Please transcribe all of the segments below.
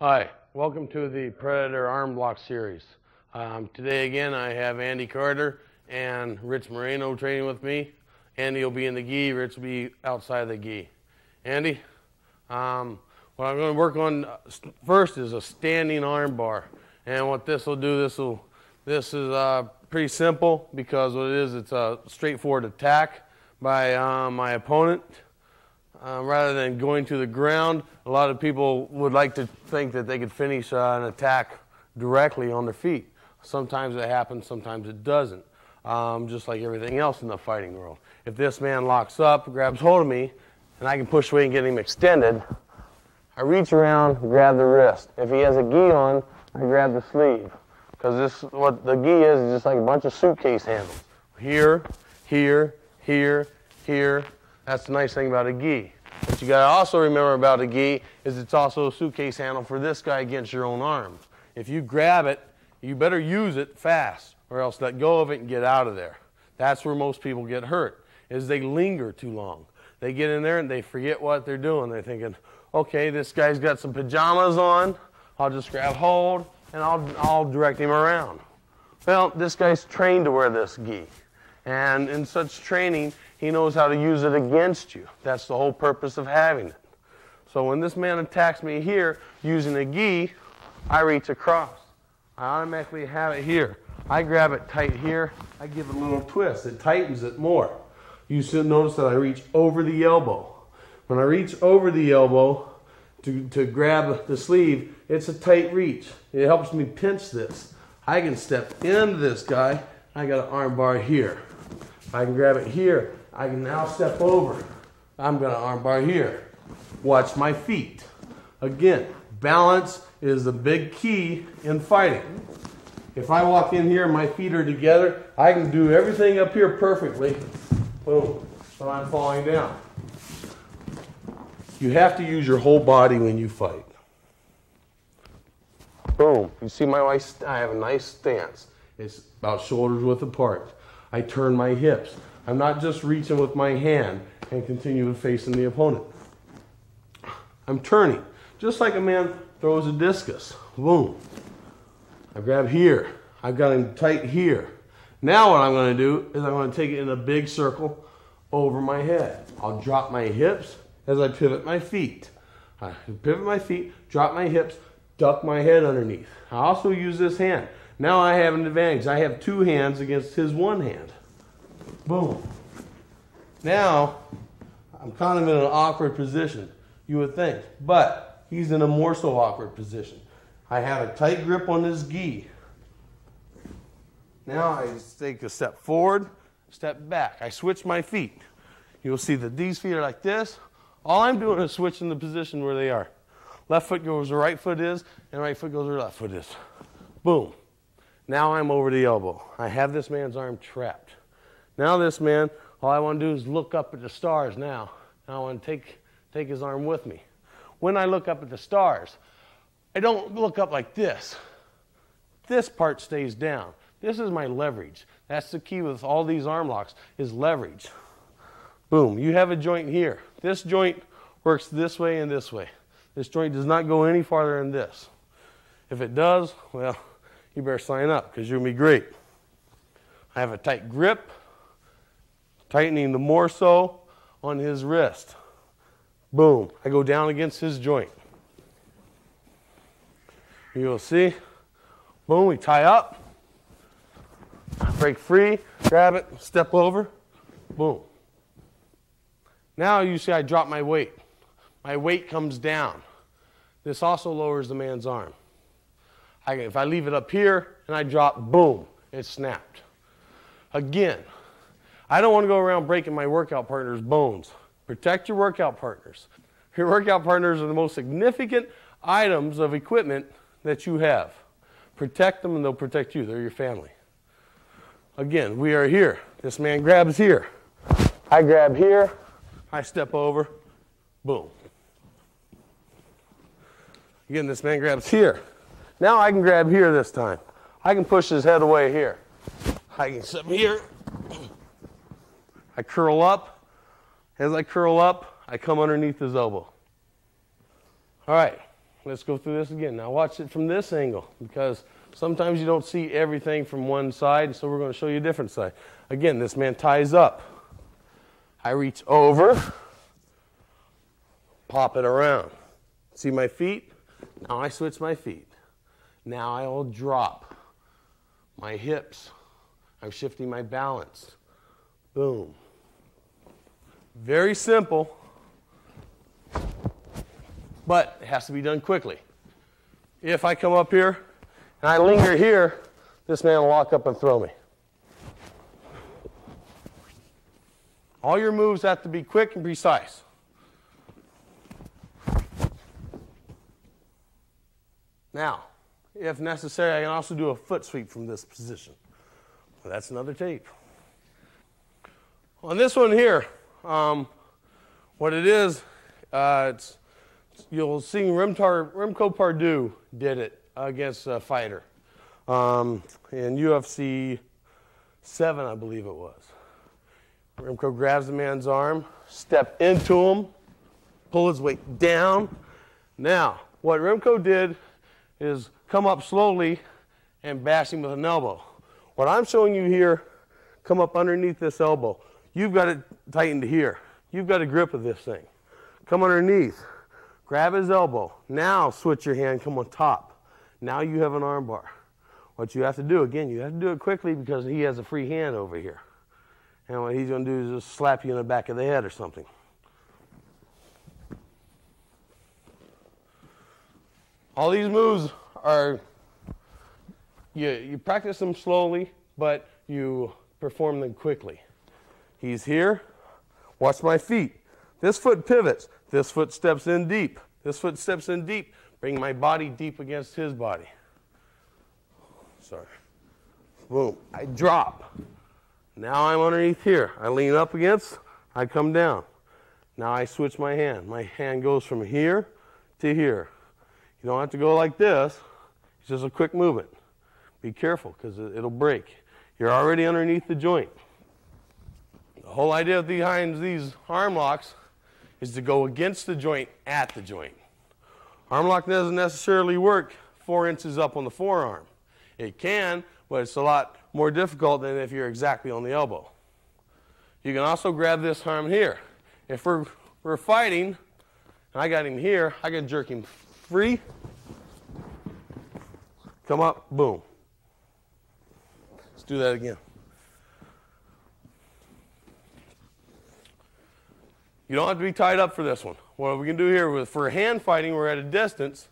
Hi, welcome to the Predator Arm Lock Series. Um, today again I have Andy Carter and Rich Moreno training with me. Andy will be in the gi, Rich will be outside the gi. Andy, um, what I'm going to work on first is a standing arm bar. And what this will do, this will, this is uh, pretty simple because what it is, it's a straightforward attack by uh, my opponent. Uh, rather than going to the ground, a lot of people would like to think that they could finish uh, an attack directly on their feet. Sometimes it happens, sometimes it doesn't, um, just like everything else in the fighting world. If this man locks up, grabs hold of me, and I can push away and get him extended, I reach around, grab the wrist. If he has a gi on, I grab the sleeve. Because this, what the gi is, is just like a bunch of suitcase handles. Here, here, here, here, that's the nice thing about a gi. What you got to also remember about a gi is it's also a suitcase handle for this guy against your own arms. If you grab it, you better use it fast or else let go of it and get out of there. That's where most people get hurt, is they linger too long. They get in there and they forget what they're doing. They're thinking, okay, this guy's got some pajamas on. I'll just grab hold and I'll, I'll direct him around. Well, this guy's trained to wear this gi. And in such training, he knows how to use it against you. That's the whole purpose of having it. So when this man attacks me here using a gi, I reach across. I automatically have it here. I grab it tight here. I give it a little twist. It tightens it more. You should notice that I reach over the elbow. When I reach over the elbow to, to grab the sleeve, it's a tight reach. It helps me pinch this. I can step into this guy. I got an arm bar here. I can grab it here. I can now step over. I'm going to armbar here. Watch my feet. Again, balance is the big key in fighting. If I walk in here and my feet are together, I can do everything up here perfectly. Boom. So I'm falling down. You have to use your whole body when you fight. Boom. You see my I have a nice stance. It's about shoulders width apart. I turn my hips. I'm not just reaching with my hand and continue facing the opponent. I'm turning, just like a man throws a discus. Boom. I grab here. I've got him tight here. Now what I'm going to do is I'm going to take it in a big circle over my head. I'll drop my hips as I pivot my feet. I pivot my feet, drop my hips, duck my head underneath. I also use this hand. Now I have an advantage. I have two hands against his one hand. Boom. Now, I'm kind of in an awkward position, you would think. But he's in a more so awkward position. I have a tight grip on his gi. Now I take a step forward, step back. I switch my feet. You'll see that these feet are like this. All I'm doing is switching the position where they are. Left foot goes where right foot is, and right foot goes where left foot is. Boom. Now I'm over the elbow. I have this man's arm trapped. Now this man, all I want to do is look up at the stars now. I want to take, take his arm with me. When I look up at the stars, I don't look up like this. This part stays down. This is my leverage. That's the key with all these arm locks is leverage. Boom, you have a joint here. This joint works this way and this way. This joint does not go any farther than this. If it does, well, you better sign up because you'll be great. I have a tight grip tightening the more so on his wrist. Boom. I go down against his joint. You'll see. Boom, we tie up. Break free, grab it, step over. Boom. Now you see I drop my weight. My weight comes down. This also lowers the man's arm. I, if I leave it up here and I drop, boom, it snapped. Again, I don't want to go around breaking my workout partner's bones. Protect your workout partners. Your workout partners are the most significant items of equipment that you have. Protect them and they'll protect you. They're your family. Again, we are here. This man grabs here. I grab here. I step over. Boom. Again, this man grabs here. Now I can grab here this time. I can push his head away here. I can sit here. I curl up. As I curl up, I come underneath his elbow. All right, let's go through this again. Now watch it from this angle because sometimes you don't see everything from one side, so we're going to show you a different side. Again, this man ties up. I reach over, pop it around. See my feet? Now I switch my feet. Now I will drop my hips. I'm shifting my balance. Boom. Very simple, but it has to be done quickly. If I come up here and I linger here, this man will lock up and throw me. All your moves have to be quick and precise. Now, if necessary, I can also do a foot sweep from this position. That's another tape. On this one here, um, what it is, uh, it's, you'll see Remtar, Remco Pardoel did it against a fighter um, in UFC 7, I believe it was. Remco grabs the man's arm, step into him, pull his weight down. Now, what Remco did is come up slowly and bash him with an elbow. What I'm showing you here, come up underneath this elbow. You've got it tightened here. You've got a grip of this thing. Come underneath, grab his elbow. Now switch your hand, come on top. Now you have an armbar. What you have to do, again, you have to do it quickly because he has a free hand over here. And what he's going to do is just slap you in the back of the head or something. All these moves are, you, you practice them slowly, but you perform them quickly. He's here. Watch my feet. This foot pivots. This foot steps in deep. This foot steps in deep. Bring my body deep against his body. Sorry. Boom. I drop. Now I'm underneath here. I lean up against, I come down. Now I switch my hand. My hand goes from here to here. You don't have to go like this. It's just a quick movement. Be careful because it'll break. You're already underneath the joint. The whole idea behind these arm locks is to go against the joint at the joint. Arm lock doesn't necessarily work four inches up on the forearm. It can, but it's a lot more difficult than if you're exactly on the elbow. You can also grab this arm here. If we're, we're fighting, and I got him here, I can jerk him free, come up, boom. Let's do that again. You don't have to be tied up for this one. What we can do here, with for hand fighting, we're at a distance.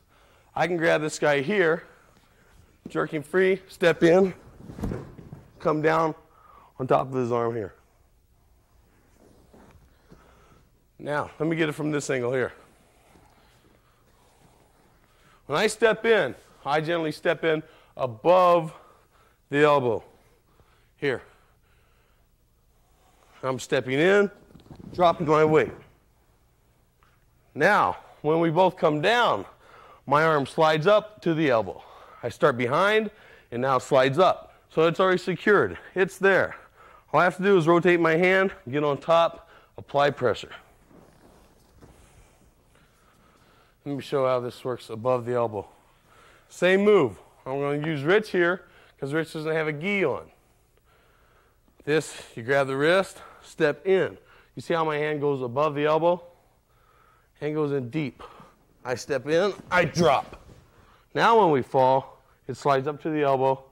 I can grab this guy here, jerk him free, step in, come down on top of his arm here. Now, let me get it from this angle here. When I step in, I generally step in above the elbow. Here. I'm stepping in, dropping my weight. Now, when we both come down, my arm slides up to the elbow. I start behind and now slides up. So it's already secured. It's there. All I have to do is rotate my hand, get on top, apply pressure. Let me show how this works above the elbow. Same move. I'm going to use Rich here because Rich doesn't have a gi on. This, you grab the wrist, step in. You see how my hand goes above the elbow? Hand goes in deep. I step in, I drop. Now when we fall, it slides up to the elbow,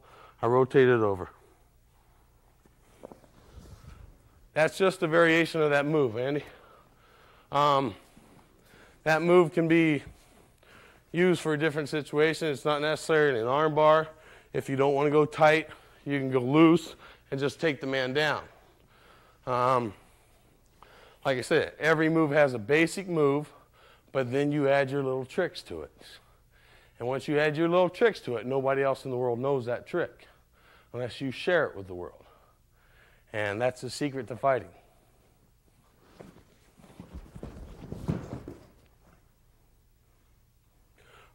I rotate it over. That's just a variation of that move, Andy. Um, that move can be used for a different situation. It's not necessarily an arm bar. If you don't want to go tight, you can go loose and just take the man down. Um, like I said, every move has a basic move, but then you add your little tricks to it. And once you add your little tricks to it, nobody else in the world knows that trick unless you share it with the world. And that's the secret to fighting.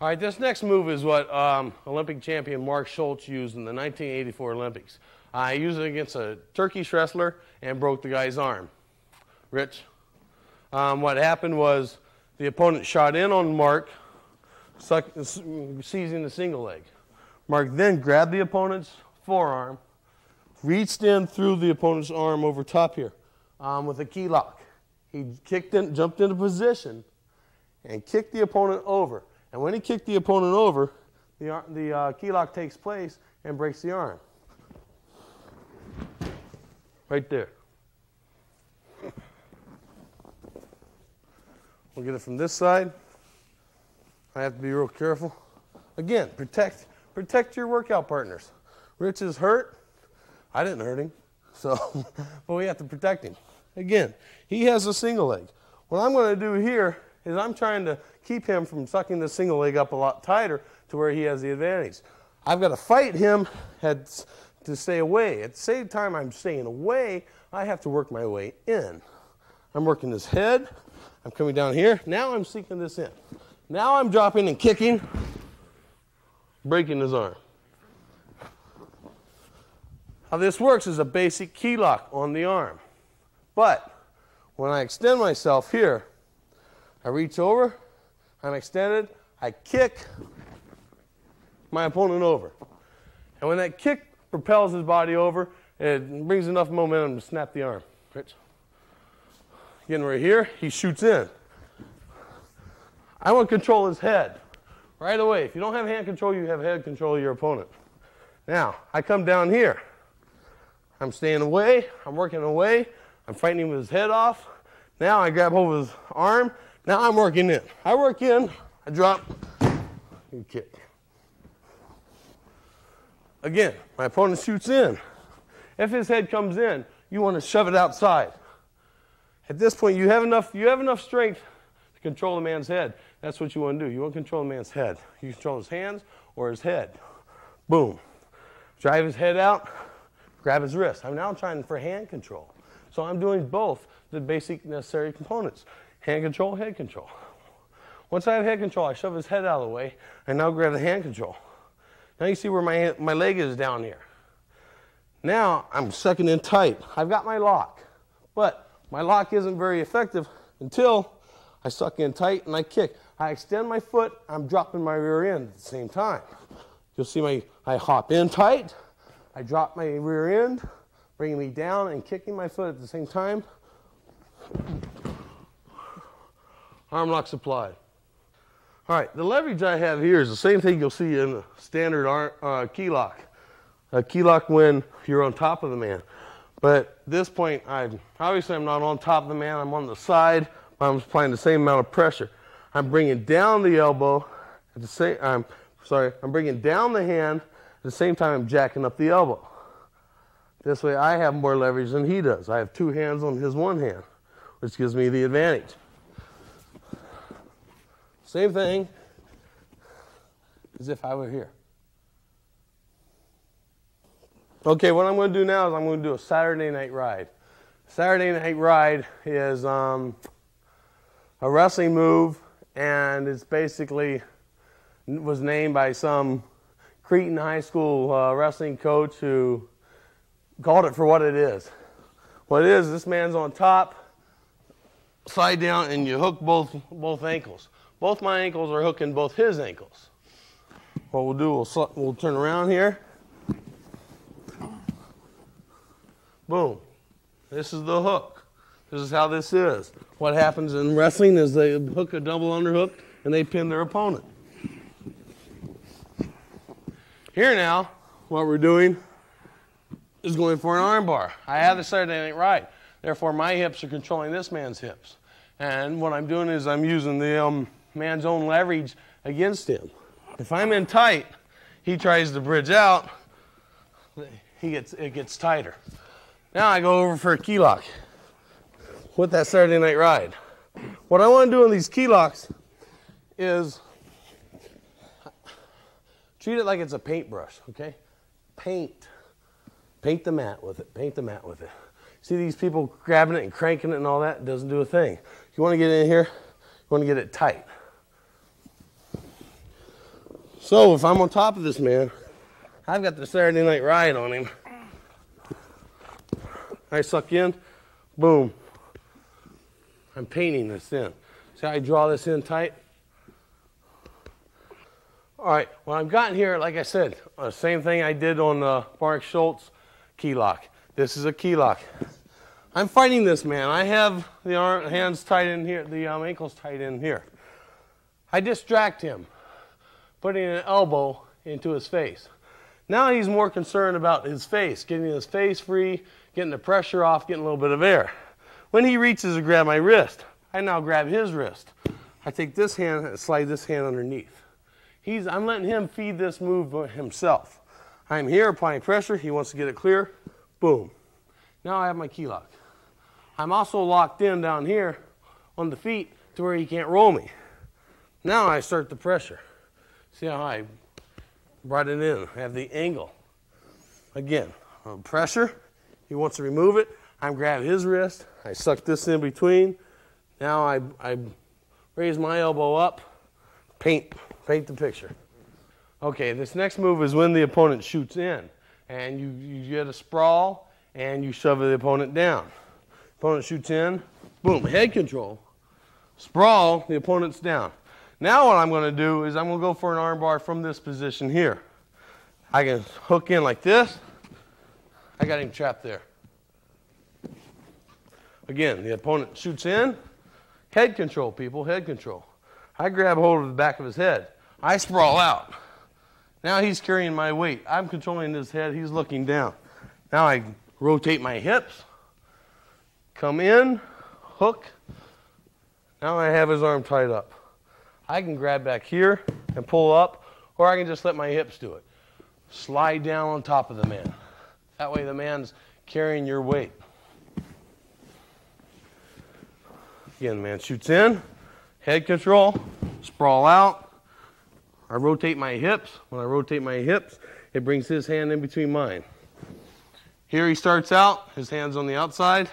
All right, this next move is what um, Olympic champion Mark Schultz used in the 1984 Olympics. I uh, used it against a Turkish wrestler and broke the guy's arm. Rich? Um, what happened was the opponent shot in on Mark, suck, seizing the single leg. Mark then grabbed the opponent's forearm, reached in through the opponent's arm over top here um, with a key lock. He kicked in, jumped into position, and kicked the opponent over. And when he kicked the opponent over, the, the uh, key lock takes place and breaks the arm. Right there. We'll get it from this side. I have to be real careful. Again, protect protect your workout partners. Rich is hurt. I didn't hurt him. So, but we have to protect him. Again, he has a single leg. What I'm going to do here is I'm trying to keep him from sucking the single leg up a lot tighter to where he has the advantage. I've got to fight him at, to stay away. At the same time I'm staying away, I have to work my way in. I'm working his head. I'm coming down here. Now I'm sinking this in. Now I'm dropping and kicking, breaking his arm. How this works is a basic key lock on the arm. But when I extend myself here, I reach over, I'm extended, I kick my opponent over. And when that kick propels his body over, it brings enough momentum to snap the arm. Rich. Getting right here, he shoots in. I want to control his head right away. If you don't have hand control, you have head control of your opponent. Now, I come down here. I'm staying away. I'm working away. I'm fighting with his head off. Now I grab hold of his arm. Now I'm working in. I work in. I drop. And kick. Again, my opponent shoots in. If his head comes in, you want to shove it outside. At this point, you have enough, you have enough strength to control the man's head. That's what you want to do. You want to control the man's head. You control his hands or his head. Boom. Drive his head out, grab his wrist. I'm now trying for hand control. So I'm doing both the basic necessary components. Hand control, head control. Once I have head control, I shove his head out of the way. I now grab the hand control. Now you see where my, my leg is down here. Now I'm sucking in tight. I've got my lock. But my lock isn't very effective until I suck in tight and I kick. I extend my foot, I'm dropping my rear end at the same time. You'll see my, I hop in tight, I drop my rear end, bringing me down and kicking my foot at the same time. Arm lock supplied. All right, the leverage I have here is the same thing you'll see in a standard arm, uh, key lock. A key lock when you're on top of the man. But at this point, I obviously I'm not on top of the man, I'm on the side. I'm applying the same amount of pressure. I'm bringing down the elbow at the same. I'm sorry. I'm bringing down the hand at the same time. I'm jacking up the elbow. This way, I have more leverage than he does. I have two hands on his one hand, which gives me the advantage. Same thing as if I were here. Okay, what I'm going to do now is I'm going to do a Saturday night ride. Saturday night ride is um, a wrestling move, and it's basically was named by some Cretin High School uh, wrestling coach who called it for what it is. What it is, this man's on top, slide down, and you hook both both ankles. Both my ankles are hooking both his ankles. What we'll do, we'll, we'll turn around here. Boom. This is the hook. This is how this is. What happens in wrestling is they hook a double underhook and they pin their opponent. Here now, what we're doing is going for an armbar. I have the that night ride. Therefore, my hips are controlling this man's hips. And what I'm doing is I'm using the um, man's own leverage against him. If I'm in tight, he tries to bridge out, he gets, it gets tighter. Now I go over for a key lock with that Saturday night ride. What I want to do in these key locks is treat it like it's a paintbrush, okay? Paint. Paint the mat with it. Paint the mat with it. See these people grabbing it and cranking it and all that? It doesn't do a thing. You want to get in here, you want to get it tight. So if I'm on top of this man, I've got the Saturday night ride on him. I suck in, boom. I'm painting this in. See how I draw this in tight? All right, when I've gotten here, like I said, uh, same thing I did on the Mark Schultz key lock. This is a key lock. I'm fighting this man. I have the arm, hands tied in here, the um, ankles tied in here. I distract him, putting an elbow into his face. Now he's more concerned about his face, getting his face free, getting the pressure off, getting a little bit of air. When he reaches to grab my wrist, I now grab his wrist. I take this hand and slide this hand underneath. He's, I'm letting him feed this move himself. I'm here applying pressure. He wants to get it clear. Boom. Now I have my key lock. I'm also locked in down here on the feet to where he can't roll me. Now I start the pressure. See how I brought it in? I have the angle. Again, uh, pressure. He wants to remove it. I'm grab his wrist. I suck this in between. Now I, I raise my elbow up, paint, paint the picture. Okay, this next move is when the opponent shoots in. And you, you get a sprawl and you shove the opponent down. Opponent shoots in, boom, head control. Sprawl, the opponent's down. Now what I'm going to do is I'm going to go for an armbar from this position here. I can hook in like this. I got him trapped there. Again, the opponent shoots in. Head control, people, head control. I grab hold of the back of his head. I sprawl out. Now he's carrying my weight. I'm controlling his head. He's looking down. Now I rotate my hips, come in, hook. Now I have his arm tied up. I can grab back here and pull up, or I can just let my hips do it. Slide down on top of the man. That way the man's carrying your weight. Again, the man shoots in, head control, sprawl out. I rotate my hips. When I rotate my hips, it brings his hand in between mine. Here he starts out, his hand's on the outside,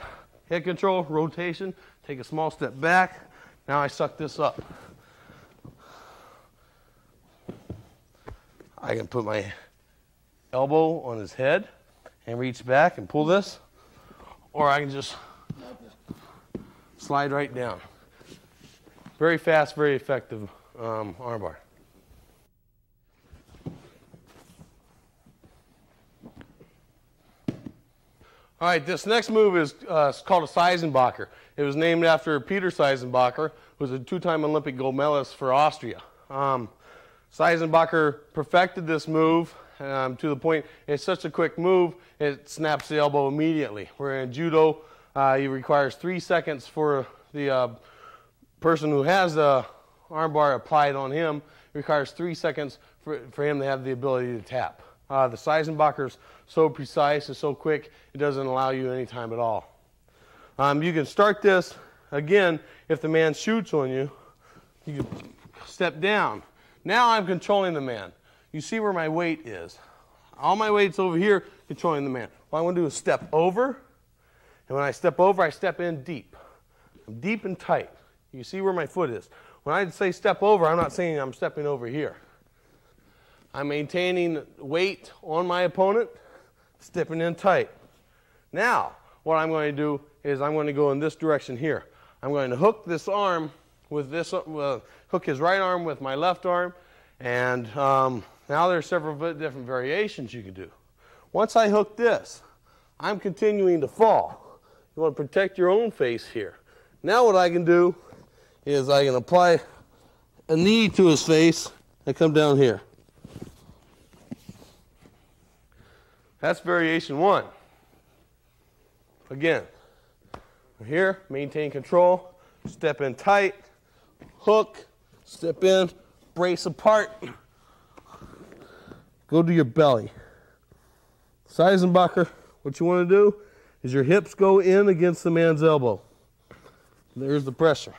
head control, rotation, take a small step back. Now I suck this up. I can put my elbow on his head and reach back and pull this, or I can just slide right down. Very fast, very effective um, armbar. All right, this next move is uh, called a Seisenbacher. It was named after Peter Seisenbacher, who was a two-time Olympic gold medalist for Austria. Um, Seisenbacher perfected this move um, to the point it's such a quick move, it snaps the elbow immediately. Where in judo, uh, it requires three seconds for the uh, person who has the armbar applied on him. It requires three seconds for, for him to have the ability to tap. Uh, the Seisenbacher's so precise, and so quick, it doesn't allow you any time at all. Um, you can start this again if the man shoots on you. You can step down. Now I'm controlling the man. You see where my weight is. All my weight's over here, controlling the man. What I want to do is step over, and when I step over, I step in deep. I'm deep and tight. You see where my foot is. When I say step over, I'm not saying I'm stepping over here. I'm maintaining weight on my opponent, stepping in tight. Now, what I'm going to do is I'm going to go in this direction here. I'm going to hook this arm with this, uh, hook his right arm with my left arm, and um, now there's several different variations you can do. Once I hook this, I'm continuing to fall. You want to protect your own face here. Now what I can do is I can apply a knee to his face and come down here. That's variation one. Again, here, maintain control, step in tight, hook, step in, brace apart, go to your belly. Seisenbacher, what you want to do is your hips go in against the man's elbow. There's the pressure.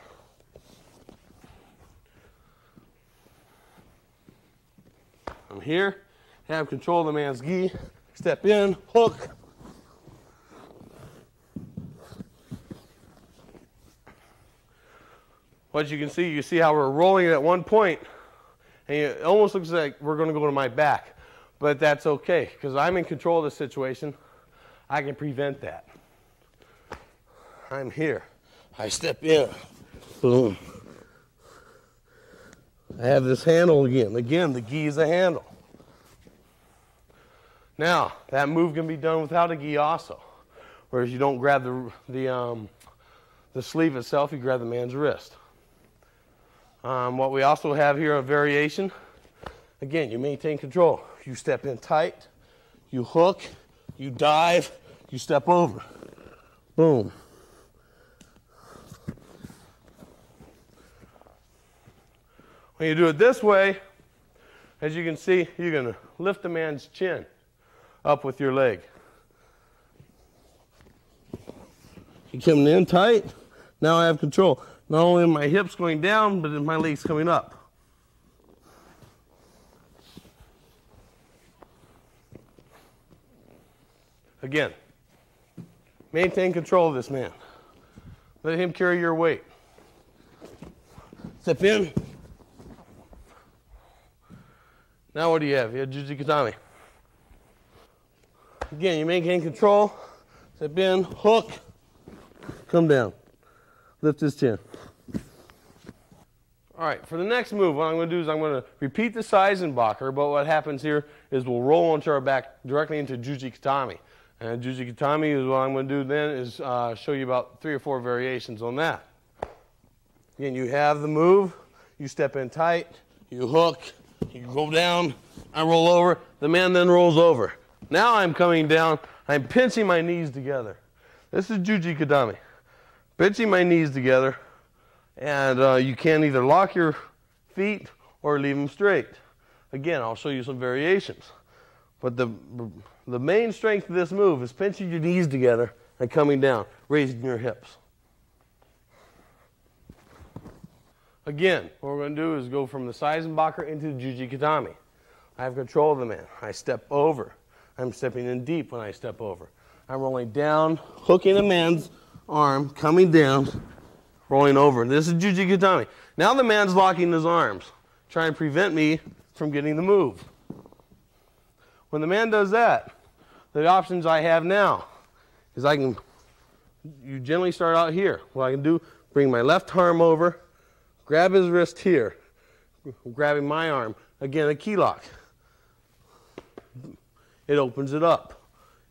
I'm here, have control of the man's gi, step in, hook, What you can see, you see how we're rolling at one point, and it almost looks like we're going to go to my back. But that's okay, because I'm in control of the situation. I can prevent that. I'm here. I step in. Boom. I have this handle again. Again, the gi is a handle. Now, that move can be done without a gi also. Whereas you don't grab the, the, um, the sleeve itself, you grab the man's wrist. Um, what we also have here, a variation. Again, you maintain control. You step in tight, you hook, you dive, you step over. Boom. When you do it this way, as you can see, you're going to lift the man's chin up with your leg. You coming in tight. Now I have control. Not only my hips going down, but in my legs coming up. Again, maintain control of this man. Let him carry your weight. Step in. Now what do you have? You have Juji Gatame. Again, you maintain control. Step in, hook, come down. Lift his chin. All right, for the next move, what I'm going to do is I'm going to repeat the Seisenbacher, but what happens here is we'll roll onto our back directly into Juji Gatame. And Juji Gatame is what I'm going to do then is uh, show you about three or four variations on that. Again, you have the move, you step in tight, you hook, you go down, I roll over, the man then rolls over. Now I'm coming down, I'm pinching my knees together. This is Juji Gatame. Pinching my knees together, and uh, you can either lock your feet or leave them straight. Again, I'll show you some variations. But the, the main strength of this move is pinching your knees together and coming down, raising your hips. Again, what we're going to do is go from the Seisenbacher into the Juji Gatame. I have control of the man. I step over. I'm stepping in deep when I step over. I'm rolling down, hooking a man's arm, coming down, rolling over. This is Juji Gatame. Now the man's locking his arms, trying to prevent me from getting the move. When the man does that, the options I have now is I can, you generally start out here. What I can do, bring my left arm over, grab his wrist here, grabbing my arm. Again, a key lock. It opens it up.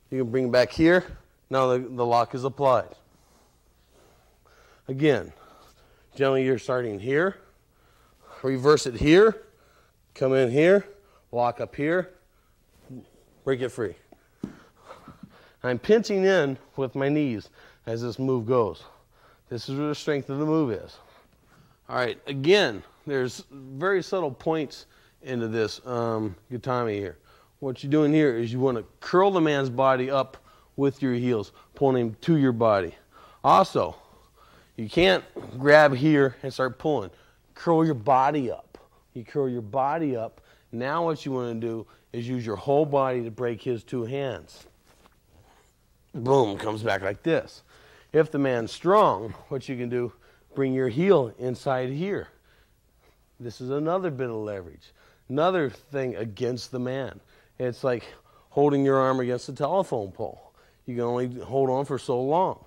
You can bring it back here. Now the, the lock is applied. Again, generally you're starting here, reverse it here, come in here, lock up here, break it free. I'm pinching in with my knees as this move goes. This is where the strength of the move is. All right, again, there's very subtle points into this um, gatame here. What you're doing here is you want to curl the man's body up with your heels, pulling him to your body. Also, you can't grab here and start pulling. Curl your body up. You curl your body up. Now what you want to do is use your whole body to break his two hands. Boom, comes back like this. If the man's strong, what you can do, bring your heel inside here. This is another bit of leverage. Another thing against the man. It's like holding your arm against a telephone pole. You can only hold on for so long.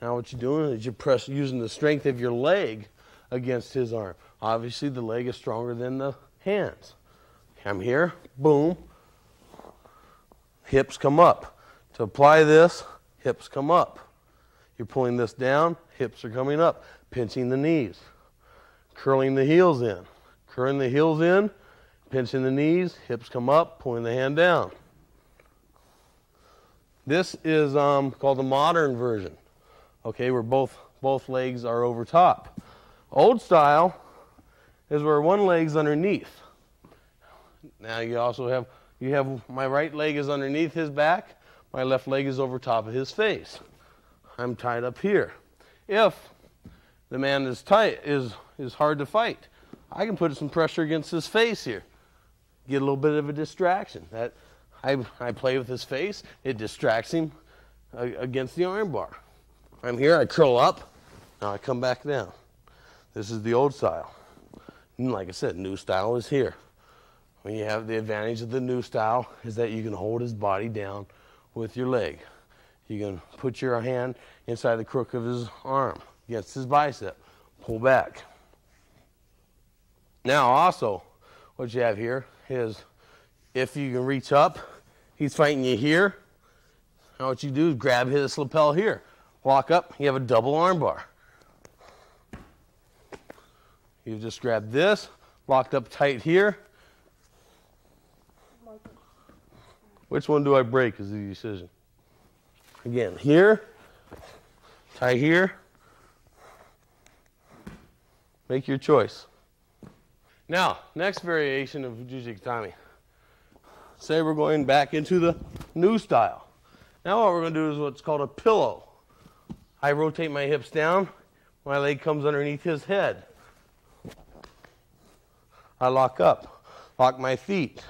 Now what you're doing is you're press using the strength of your leg against his arm. Obviously the leg is stronger than the hands. I'm here, boom. Hips come up. To apply this, hips come up. You're pulling this down, hips are coming up, pinching the knees, curling the heels in. Curling the heels in, pinching the knees, hips come up, pulling the hand down. This is um, called the modern version okay, where both, both legs are over top. Old style is where one leg's underneath. Now you also have, you have my right leg is underneath his back, my left leg is over top of his face. I'm tied up here. If the man is tight, is, is hard to fight, I can put some pressure against his face here. Get a little bit of a distraction. That I, I play with his face, it distracts him uh, against the armbar. I'm here, I curl up, now I come back down. This is the old style. And like I said, new style is here. When you have the advantage of the new style is that you can hold his body down with your leg. You can put your hand inside the crook of his arm against his bicep, pull back. Now, also, what you have here is if you can reach up, he's fighting you here. Now, what you do is grab his lapel here, walk up, you have a double arm bar. You just grab this, locked up tight here. Which one do I break is the decision. Again, here, tie here. Make your choice. Now, next variation of Juji Gatame. Say we're going back into the new style. Now what we're going to do is what's called a pillow. I rotate my hips down. My leg comes underneath his head. I lock up, lock my feet.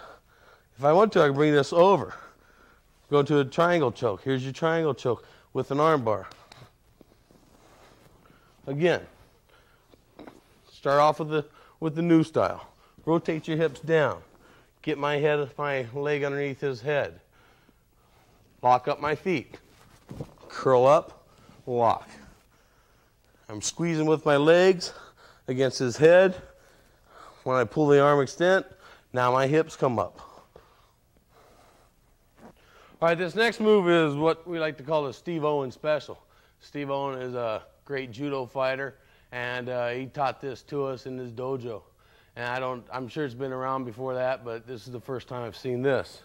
If I want to, I can bring this over. Go to a triangle choke. Here's your triangle choke with an arm bar. Again, start off with the, with the new style. Rotate your hips down. Get my head, my leg underneath his head. Lock up my feet. Curl up, lock. I'm squeezing with my legs against his head. When I pull the arm extent, now my hips come up. All right, this next move is what we like to call the Steve Owen special. Steve Owen is a great judo fighter, and uh, he taught this to us in his dojo. And I don't, I'm sure it's been around before that, but this is the first time I've seen this.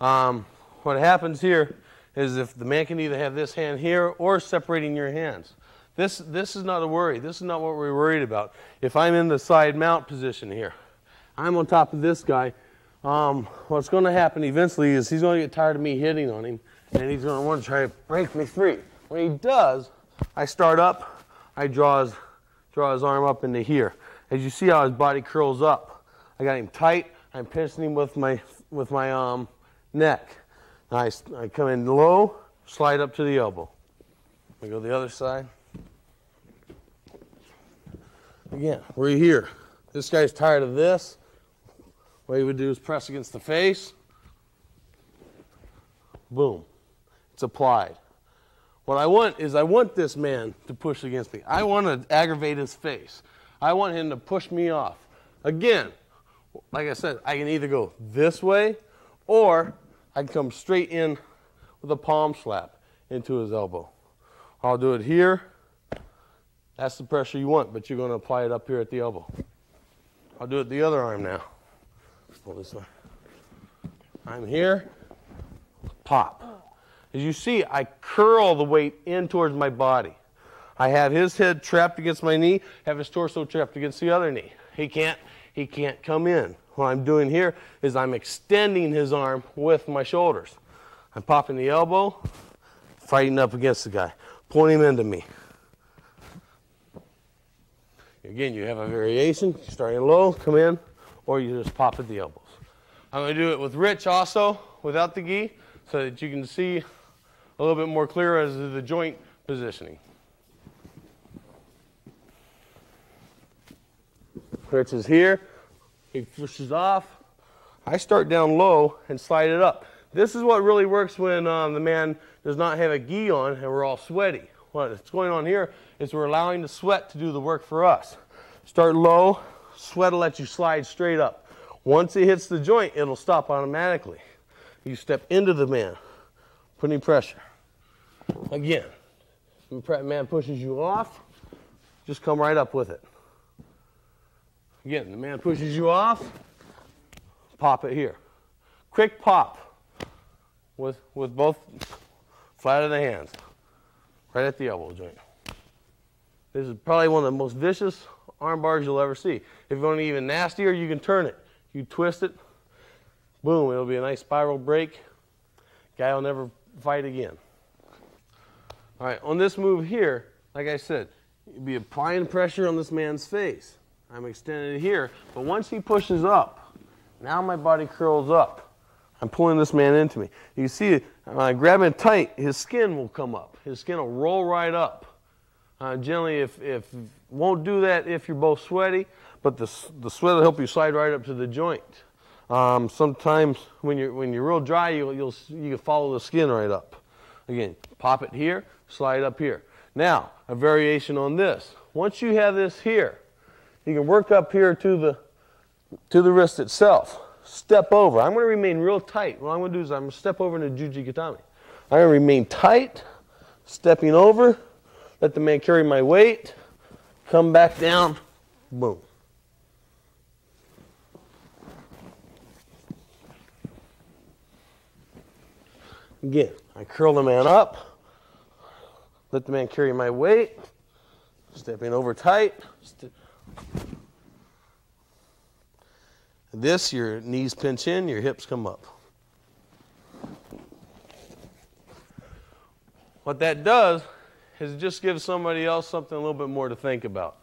Um, what happens here is if the man can either have this hand here or separating your hands. This, this is not a worry. This is not what we're worried about. If I'm in the side mount position here, I'm on top of this guy. Um, what's going to happen eventually is he's going to get tired of me hitting on him, and he's going to want to try to break me free. When he does, I start up, I draw his, draw his arm up into here. As you see how his body curls up, I got him tight. I'm pinching him with my with my um, neck. I, I come in low, slide up to the elbow. I go the other side. Again, we're here. This guy's tired of this. What he would do is press against the face. Boom. It's applied. What I want is I want this man to push against me. I want to aggravate his face. I want him to push me off. Again, like I said, I can either go this way or I can come straight in with a palm slap into his elbow. I'll do it here. That's the pressure you want, but you're going to apply it up here at the elbow. I'll do it the other arm now. Pull this way. I'm here. Pop. As you see, I curl the weight in towards my body. I have his head trapped against my knee, have his torso trapped against the other knee. He can't, he can't come in. What I'm doing here is I'm extending his arm with my shoulders. I'm popping the elbow, fighting up against the guy, pulling him into me. Again, you have a variation, starting low, come in, or you just pop at the elbows. I'm going to do it with Rich also, without the gi, so that you can see a little bit more clear as to the joint positioning. Rich is here. He pushes off. I start down low and slide it up. This is what really works when um, the man does not have a gi on and we're all sweaty. What's going on here is we're allowing the sweat to do the work for us. Start low, sweat will let you slide straight up. Once it hits the joint, it'll stop automatically. You step into the man, putting pressure. Again, the man pushes you off, just come right up with it. Again, the man pushes you off, pop it here. Quick pop with, with both flat of the hands, right at the elbow joint. This is probably one of the most vicious arm bars you'll ever see. If you want to even nastier, you can turn it. You twist it, boom, it'll be a nice spiral break. Guy will never fight again. All right, on this move here, like I said, you'll be applying pressure on this man's face. I'm extended here, but once he pushes up, now my body curls up. I'm pulling this man into me. You see, when I grab him tight, his skin will come up. His skin will roll right up. Uh, generally, if, if won't do that if you're both sweaty, but the, the sweat will help you slide right up to the joint. Um, sometimes when you're, when you're real dry, you'll, you'll, you can follow the skin right up. Again, pop it here, slide up here. Now, a variation on this. Once you have this here, you can work up here to the, to the wrist itself. Step over. I'm going to remain real tight. What I'm going to do is I'm going to step over into Juji Gatame. I'm going to remain tight, stepping over, let the man carry my weight, come back down, boom. Again, I curl the man up, let the man carry my weight, stepping over tight. This, your knees pinch in, your hips come up. What that does is just give somebody else something a little bit more to think about.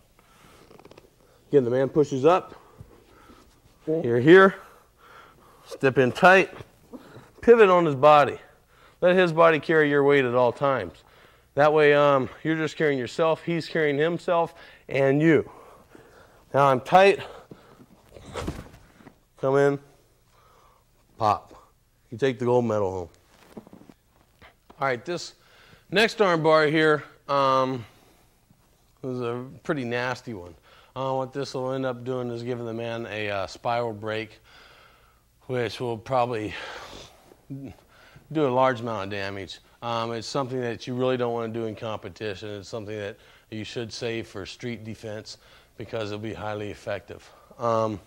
Again, the man pushes up. You're here. Step in tight. Pivot on his body. Let his body carry your weight at all times. That way, um, you're just carrying yourself, he's carrying himself, and you. Now I'm tight. Come in. Pop. You take the gold medal home. All right, this next arm bar here um, is a pretty nasty one. Uh, what this will end up doing is giving the man a uh, spiral break, which will probably do a large amount of damage. Um, it's something that you really don't want to do in competition. It's something that you should save for street defense because it'll be highly effective. Um,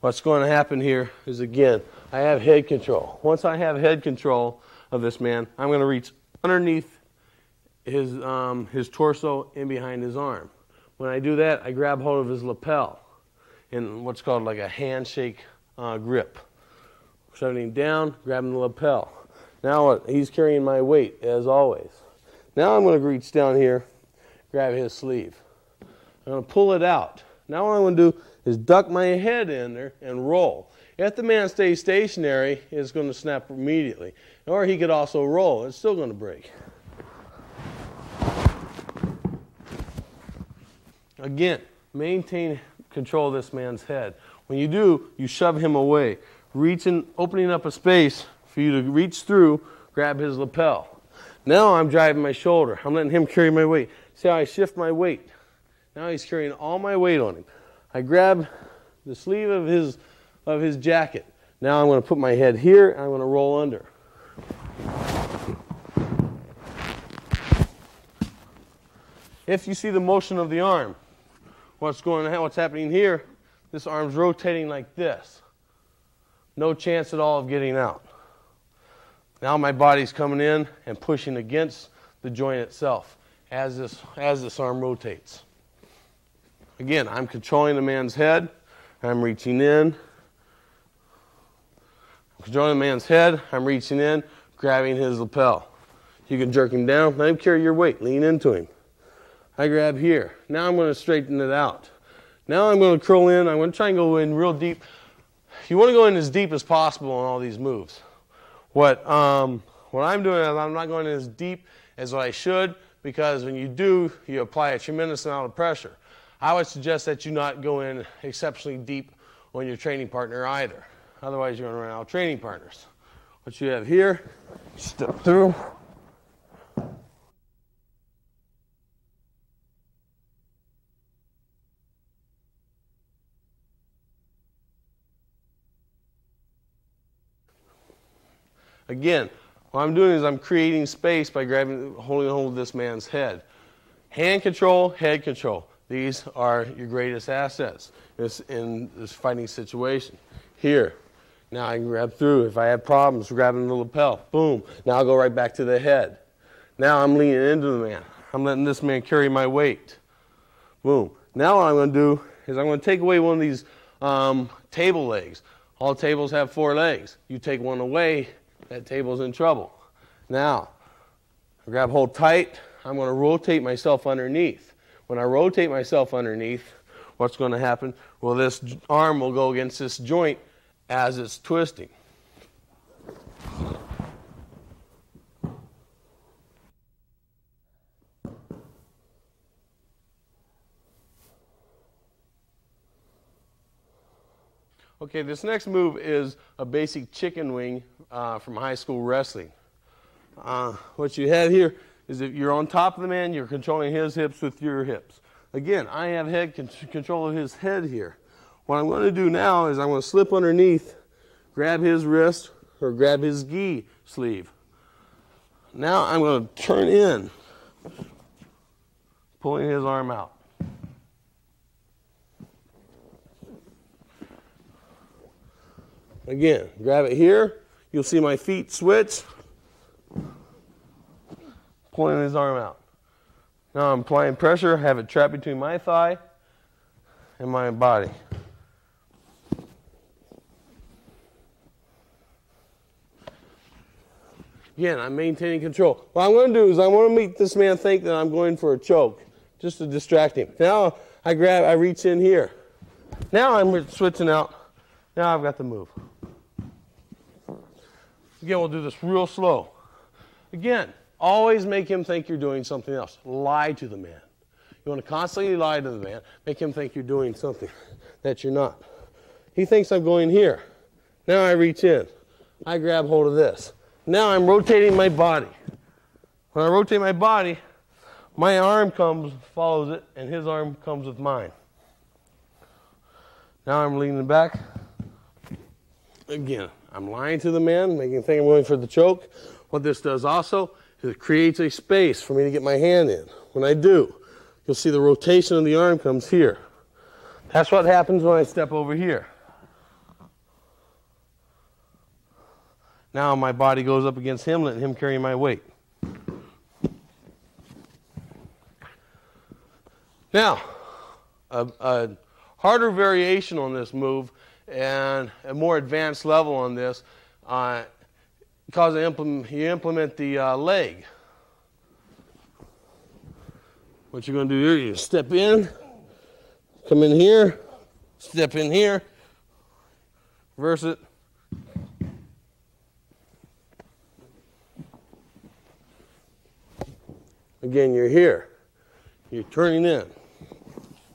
what's going to happen here is again, I have head control. Once I have head control of this man, I'm going to reach underneath his, um, his torso and behind his arm. When I do that, I grab hold of his lapel in what's called like a handshake uh, grip. Him down, grabbing the lapel. Now? He's carrying my weight, as always. Now I'm going to reach down here, grab his sleeve. I'm going to pull it out. Now what I'm going to do is duck my head in there and roll. If the man stays stationary, it's going to snap immediately. Or he could also roll. It's still going to break. Again, maintain control of this man's head. When you do, you shove him away, reaching, opening up a space for you to reach through, grab his lapel. Now I'm driving my shoulder. I'm letting him carry my weight. See how I shift my weight? Now he's carrying all my weight on him. I grab the sleeve of his, of his jacket. Now I'm going to put my head here and I'm going to roll under. If you see the motion of the arm, what's going on, what's happening here, this arm's rotating like this. No chance at all of getting out. Now my body's coming in and pushing against the joint itself as this, as this arm rotates. Again, I'm controlling the man's head. I'm reaching in. I'm controlling the man's head. I'm reaching in, grabbing his lapel. You can jerk him down. Let him carry your weight. Lean into him. I grab here. Now I'm going to straighten it out. Now I'm going to curl in. I'm going to try and go in real deep. You want to go in as deep as possible on all these moves. What, um, what I'm doing is I'm not going as deep as I should because when you do, you apply a tremendous amount of pressure. I would suggest that you not go in exceptionally deep on your training partner either. Otherwise, you're going to run out of training partners. What you have here, step through, Again, what I'm doing is I'm creating space by grabbing, holding hold of this man's head. Hand control, head control. These are your greatest assets in this fighting situation. Here, now I can grab through. If I have problems grabbing the lapel, boom. Now I'll go right back to the head. Now I'm leaning into the man. I'm letting this man carry my weight. Boom. Now what I'm going to do is I'm going to take away one of these um, table legs. All tables have four legs. You take one away, that table's in trouble. Now, I grab hold tight. I'm going to rotate myself underneath. When I rotate myself underneath, what's going to happen? Well, this arm will go against this joint as it's twisting. Okay, this next move is a basic chicken wing uh, from high school wrestling. Uh, what you have here is if you're on top of the man, you're controlling his hips with your hips. Again, I have head con- control of his head here. What I'm going to do now is I'm going to slip underneath, grab his wrist, or grab his gi sleeve. Now I'm going to turn in, pulling his arm out. Again, grab it here. You'll see my feet switch, pulling his arm out. Now I'm applying pressure, have it trapped between my thigh and my body. Again, I'm maintaining control. What I'm going to do is I want to make this man think that I'm going for a choke, just to distract him. Now I grab, I reach in here. Now I'm switching out. Now I've got to move. Again, we'll do this real slow. Again, always make him think you're doing something else. Lie to the man. You want to constantly lie to the man, make him think you're doing something that you're not. He thinks I'm going here. Now I reach in. I grab hold of this. Now I'm rotating my body. When I rotate my body, my arm comes, follows it, and his arm comes with mine. Now I'm leaning back. Again, I'm lying to the man, making him think I'm going for the choke. What this does also it creates a space for me to get my hand in. When I do, you'll see the rotation of the arm comes here. That's what happens when I step over here. Now my body goes up against him, letting him carry my weight. Now, a, a harder variation on this move and a more advanced level on this, uh, because implement, you implement the uh, leg. What you're going to do here, you step in, come in here, step in here, reverse it, Again, you're here. You're turning in.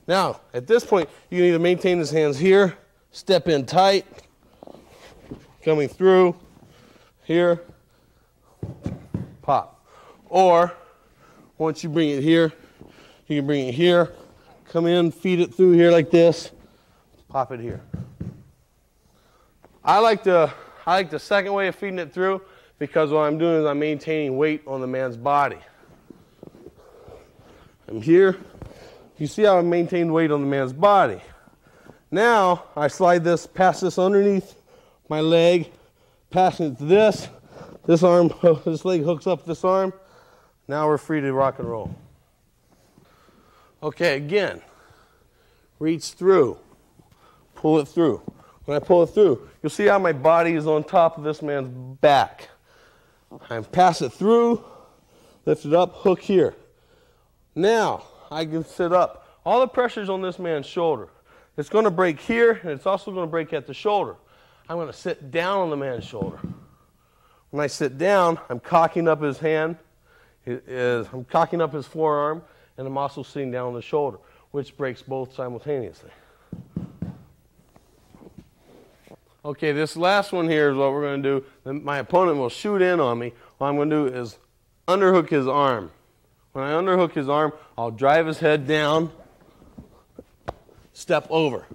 Now, at this point, you need to maintain his hands here, step in tight, coming through, here, pop. Or, once you bring it here, you can bring it here, come in, feed it through here like this, pop it here. I like the, I like the second way of feeding it through because what I'm doing is I'm maintaining weight on the man's body. I'm here. You see how I maintained weight on the man's body. Now I slide this, pass this underneath my leg, passing it to this. This arm, this leg hooks up this arm. Now we're free to rock and roll. Okay, again, reach through, pull it through. When I pull it through, you'll see how my body is on top of this man's back. I pass it through, lift it up, hook here. Now I can sit up. All the pressure's on this man's shoulder. It's going to break here, and it's also going to break at the shoulder. I'm going to sit down on the man's shoulder. When I sit down, I'm cocking up his hand, I'm cocking up his forearm, and I'm also sitting down on the shoulder, which breaks both simultaneously. Okay, this last one here is what we're going to do. My opponent will shoot in on me. What I'm going to do is underhook his arm. When I underhook his arm, I'll drive his head down, step over,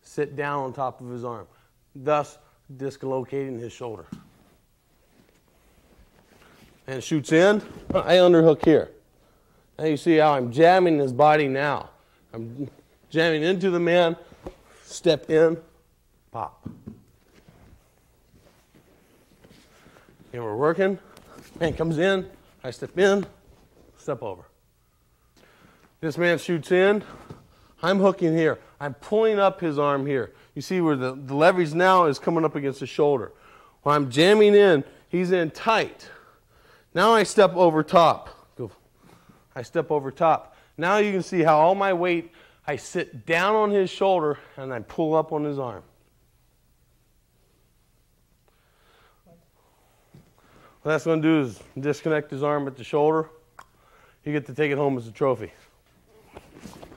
sit down on top of his arm, thus dislocating his shoulder. And shoots in, I underhook here. Now you see how I'm jamming his body now. I'm jamming into the man, step in, pop. And we're working. Man comes in, I step in, step over. This man shoots in. I'm hooking here. I'm pulling up his arm here. You see where the, the leverage now is coming up against the shoulder. When I'm jamming in, he's in tight. Now I step over top. Go. I step over top. Now you can see how all my weight, I sit down on his shoulder and I pull up on his arm. What that's going to do is disconnect his arm at the shoulder you get to take it home as a trophy.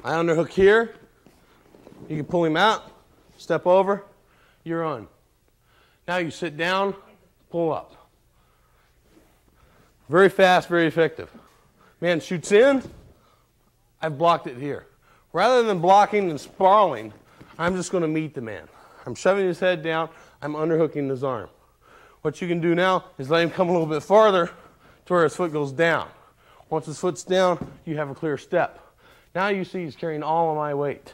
I underhook here. You can pull him out, step over, you're on. Now you sit down, pull up. Very fast, very effective. Man shoots in, I've blocked it here. Rather than blocking and sprawling, I'm just going to meet the man. I'm shoving his head down, I'm underhooking his arm. What you can do now is let him come a little bit farther to where his foot goes down. Once his foot's down, you have a clear step. Now you see he's carrying all of my weight.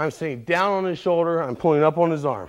I'm sitting down on his shoulder, I'm pulling up on his arm.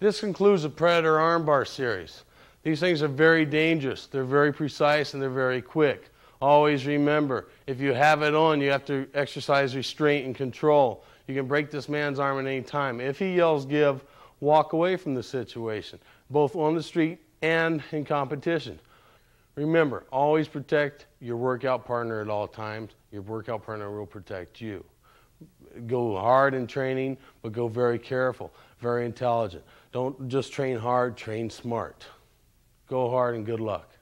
This concludes the Predator armbar series. These things are very dangerous. They're very precise and they're very quick. Always remember, if you have it on, you have to exercise restraint and control. You can break this man's arm at any time. If he yells give, walk away from the situation, both on the street and in competition. Remember, always protect your workout partner at all times. Your workout partner will protect you. Go hard in training, but go very careful, very intelligent. Don't just train hard, train smart. Go hard and good luck.